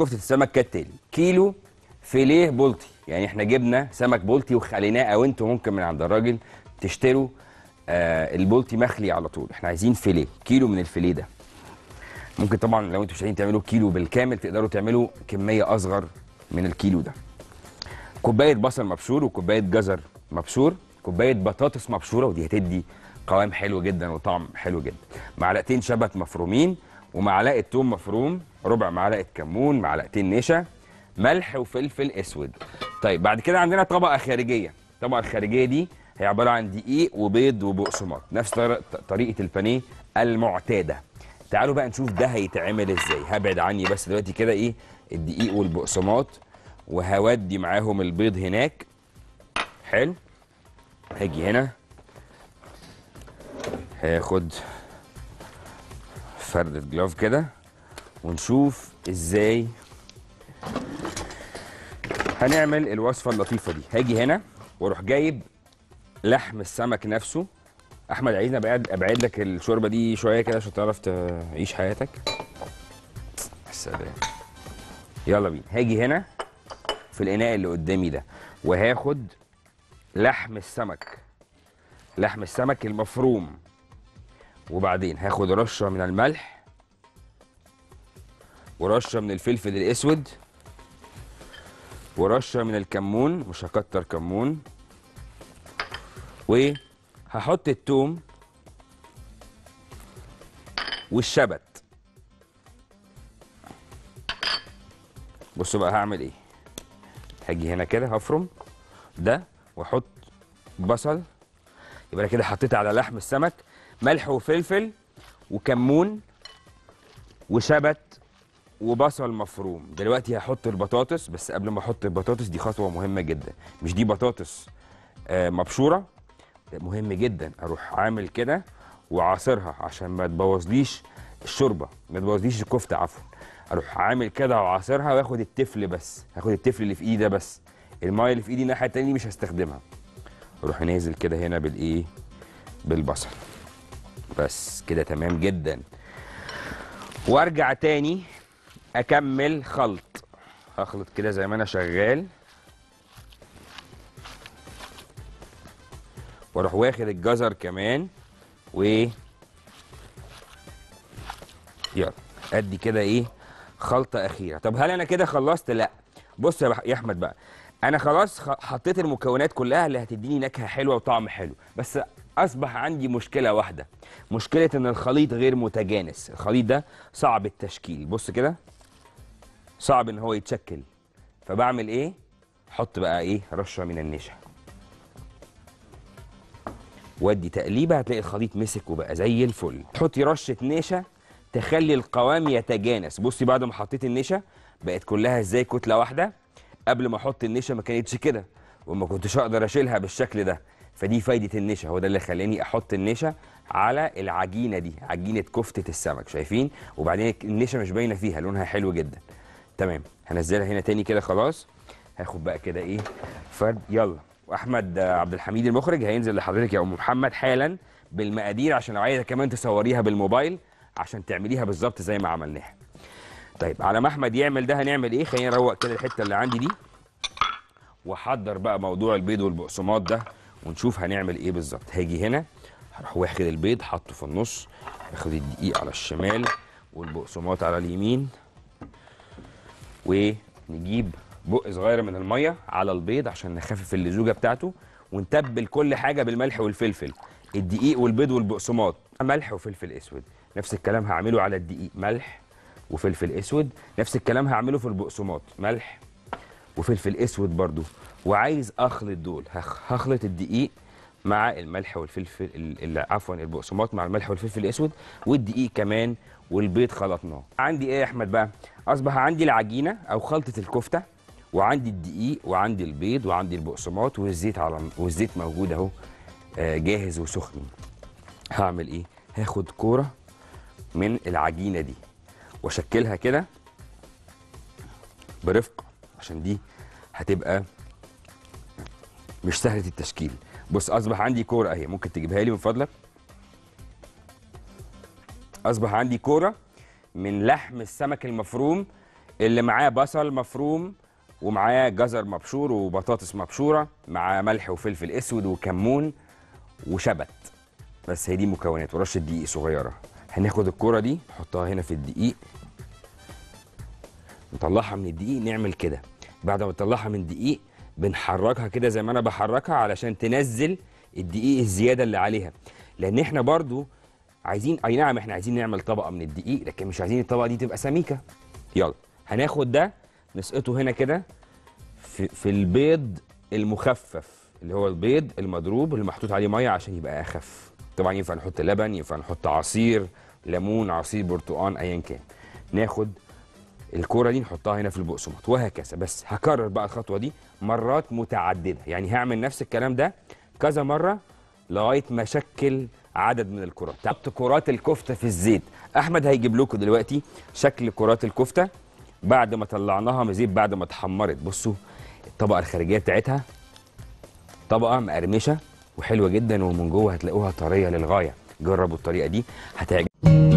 كفتة السمك كالتالي. كيلو فيليه بولتي. يعني إحنا جبنا سمك بولتي وخليناه أو أنتوا ممكن من عند الراجل تشتروا آه البولتي مخلي على طول. إحنا عايزين فيليه كيلو من الفيليه ده. ممكن طبعا لو أنتوا مش عايزين تعملوا كيلو بالكامل تقدروا تعملوا كمية أصغر من الكيلو ده. كوباية بصل مبشور وكوباية جزر مبشور كوباية بطاطس مبشورة ودي هتدي قوام حلو جدا وطعم حلو جدا. معلقتين شبت مفرومين ومعلقه توم مفروم ربع معلقة كمون معلقتين نشا ملح وفلفل أسود. طيب بعد كده عندنا طبقة خارجية. الطبقة الخارجية دي هي عبارة عن دقيق وبيض وبقسماط نفس طر- طريقة البانيه المعتادة. تعالوا بقى نشوف ده هيتعمل إزاي. هبعد عني بس دلوقتي كده إيه الدقيق والبقسماط وهودي معاهم البيض هناك. حلو. هاجي هنا. هاخد فردة جلوف كده ونشوف إزاي هنعمل الوصفة اللطيفة دي. هاجي هنا وأروح جايب لحم السمك نفسه. أحمد عايزني ابعد أبعد لك الشوربة دي شوية كده عشان تعرف تعيش حياتك. السلام يلا بينا. هاجي هنا في الإناء اللي قدامي ده وهاخد لحم السمك. لحم السمك المفروم. وبعدين هاخد رشة من الملح ورشة من الفلفل الأسود ورشة من الكمون مش هكتر كمون. وهحط التوم والشبت. بصوا بقى هعمل إيه. هاجي هنا كده هفرم ده وأحط بصل. يبقى أنا كده حطيت على لحم السمك. ملح وفلفل وكمون وشبت وبصل مفروم. دلوقتي هحط البطاطس بس قبل ما أحط البطاطس دي خطوة مهمة جدا. مش دي بطاطس آه، مبشورة؟ مهم جدا أروح عامل كده وعاصرها عشان ما تبوظليش الشوربة ما تبوظليش الكفتة عفوا. أروح عامل كده وعاصرها واخد التفل بس هاخد التفل اللي في ايدي ده بس. المايه اللي في ايدي الناحية التانية مش هستخدمها. أروح نازل كده هنا بالايه؟ بالبصل. بس كده تمام جدا. وارجع تاني أكمل خلط. هخلط كده زي ما أنا شغال. وأروح واخد الجزر كمان. و يلا أدي كده إيه خلطة أخيرة. طب هل أنا كده خلصت؟ لأ. بص يا, أحمد بقى أنا خلاص. حطيت المكونات كلها اللي هتديني نكهة حلوة وطعم حلو. بس أصبح عندي مشكلة واحدة. مشكلة إن الخليط غير متجانس. الخليط ده صعب التشكيل. بص كده. صعب إن هو يتشكل. فبعمل إيه؟ حط بقى إيه؟ رشة من النشا. ودي تقليبة هتلاقي الخليط مسك وبقى زي الفل. تحطي رشة نشا تخلي القوام يتجانس. بصي بعد ما حطيت النشا بقت كلها إزاي؟ كتلة واحدة. قبل ما أحط النشا ما كانتش كده. وما كنتش أقدر أشيلها بالشكل ده. فدي فايدة النشا هو ده اللي خلاني أحط النشا على العجينة دي عجينة كفتة السمك شايفين؟ وبعدين النشا مش باينة فيها لونها حلو جدا. تمام هنزلها هنا تاني كده خلاص. هاخد بقى كده إيه؟ فرد يلا. وأحمد عبد الحميد المخرج هينزل لحضرتك يا أم محمد حالا بالمقادير عشان لو عايزة كمان تصوريها بالموبايل عشان تعمليها بالظبط زي ما عملناها. طيب على ما أحمد يعمل ده هنعمل إيه؟ خلينا نروق كده الحتة اللي عندي دي. وأحضر بقى موضوع البيض والبقسماط ده. ونشوف هنعمل إيه بالظبط. هاجي هنا هروح واخد البيض حاطه في النص اخد الدقيق على الشمال والبقسماط على اليمين ونجيب بق صغيره من المية على البيض عشان نخفف اللزوجة بتاعته ونتبل كل حاجة بالملح والفلفل. الدقيق والبيض والبقسماط. ملح وفلفل أسود. نفس الكلام هعمله على الدقيق. ملح وفلفل أسود. نفس الكلام هعمله في البقسماط. ملح وفلفل أسود برضو. وعايز أخلط دول. هخ- هخلط الدقيق مع الملح والفلفل ال- ال- عفوا البقسماط مع الملح والفلفل الأسود والدقيق كمان والبيض خلطناه. عندي إيه يا أحمد بقى؟ أصبح عندي العجينة أو خلطة الكفتة وعندي الدقيق وعندي البيض وعندي البقسماط والزيت على والزيت موجود أهو آه، جاهز وسخن. هعمل إيه؟ هاخد كورة من العجينة دي وأشكلها كده برفق. عشان دي هتبقى مش سهلة التشكيل. بص أصبح عندي كورة أهي ممكن تجيبها لي من فضلك أصبح عندي كورة من لحم السمك المفروم اللي معاه بصل مفروم ومعاه جزر مبشور وبطاطس مبشورة مع ملح وفلفل أسود وكمون وشبت. بس هي دي مكونات ورشة دقيق صغيرة. هناخد الكرة دي نحطها هنا في الدقيق. نطلعها من الدقيق نعمل كده. بعد ما نطلعها من الدقيق بنحركها كده زي ما أنا بحركها علشان تنزل الدقيق الزيادة اللي عليها. لأن إحنا برضو عايزين أي نعم إحنا عايزين نعمل طبقة من الدقيق لكن مش عايزين الطبقة دي تبقى سميكة. يلا هناخد ده نسقطه هنا كده في, في البيض المخفف اللي هو البيض المضروب اللي محطوط عليه مية عشان يبقى أخف. طبعا ينفع نحط لبن ينفع نحط عصير ليمون عصير برتقان ايا كان. ناخد الكورة دي نحطها هنا في البقسماط وهكذا. بس هكرر بقى الخطوة دي مرات متعددة. يعني هعمل نفس الكلام ده كذا مرة لغاية ما أشكل عدد من الكرات. حط كرات الكفتة في الزيت. أحمد هيجيب لكم دلوقتي شكل كرات الكفتة. بعد ما طلعناها من الزيت بعد ما اتحمرت. بصوا الطبقة الخارجية بتاعتها طبقة مقرمشة وحلوة جدا ومن جوه هتلاقوها طرية للغاية. جربوا الطريقة دي هتعجب.